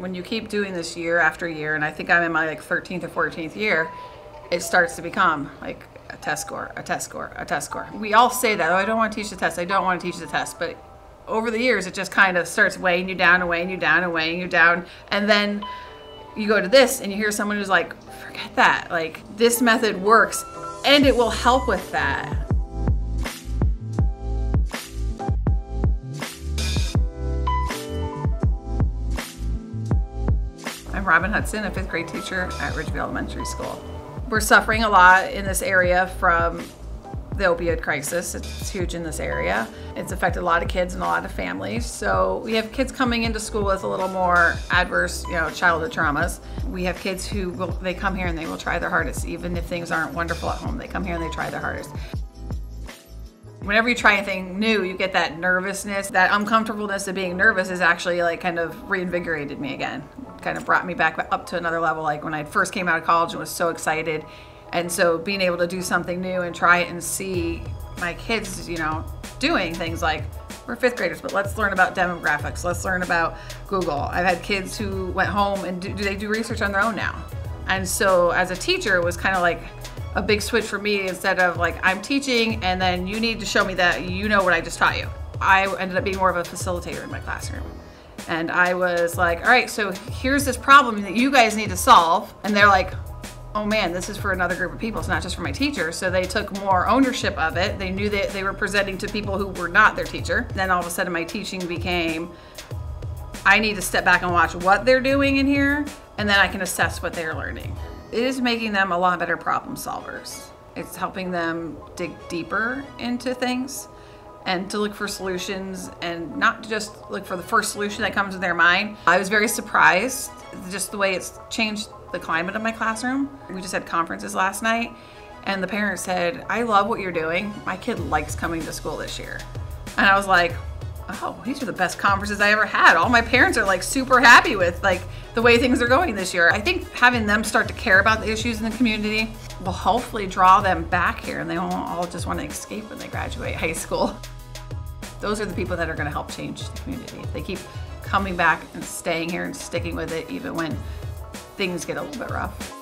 When you keep doing this year after year, and I think I'm in my like 13th or 14th year, it starts to become like a test score, a test score, a test score. We all say that, oh, I don't want to teach the test, I don't want to teach the test, but over the years, it just kind of starts weighing you down and weighing you down and weighing you down. And then you go to this and you hear someone who's like, forget that. Like, this method works and it will help with that. Robin Hudson, a fifth grade teacher at Ridgeview Elementary School. We're suffering a lot in this area from the opioid crisis. It's huge in this area. It's affected a lot of kids and a lot of families. So we have kids coming into school with a little more adverse, you know, childhood traumas. We have kids who will, they come here and they will try their hardest, even if things aren't wonderful at home. They come here and they try their hardest. Whenever you try anything new, you get that nervousness. That uncomfortableness of being nervous is actually like kind of reinvigorated me again. Kind of brought me back up to another level. Like when I first came out of college and was so excited and so being able to do something new and try it and see my kids, you know, doing things like we're fifth graders, but let's learn about demographics. Let's learn about Google. I've had kids who went home and do, do they do research on their own now. And so as a teacher, it was kind of like a big switch for me instead of like I'm teaching and then you need to show me that you know what I just taught you. I ended up being more of a facilitator in my classroom. And I was like, all right, so here's this problem that you guys need to solve. And they're like, oh man, this is for another group of people. It's not just for my teacher. So they took more ownership of it. They knew that they were presenting to people who were not their teacher. Then all of a sudden my teaching became, I need to step back and watch what they're doing in here, and then I can assess what they're learning. It is making them a lot better problem solvers. It's helping them dig deeper into things and to look for solutions and not just look for the first solution that comes to their mind. I was very surprised just the way it's changed the climate of my classroom. We just had conferences last night and the parents said, I love what you're doing. My kid likes coming to school this year. And I was like, oh, these are the best conferences I ever had. All my parents are like super happy with like the way things are going this year. I think having them start to care about the issues in the community will hopefully draw them back here and they won't all just want to escape when they graduate high school. Those are the people that are going to help change the community. If they keep coming back and staying here and sticking with it even when things get a little bit rough.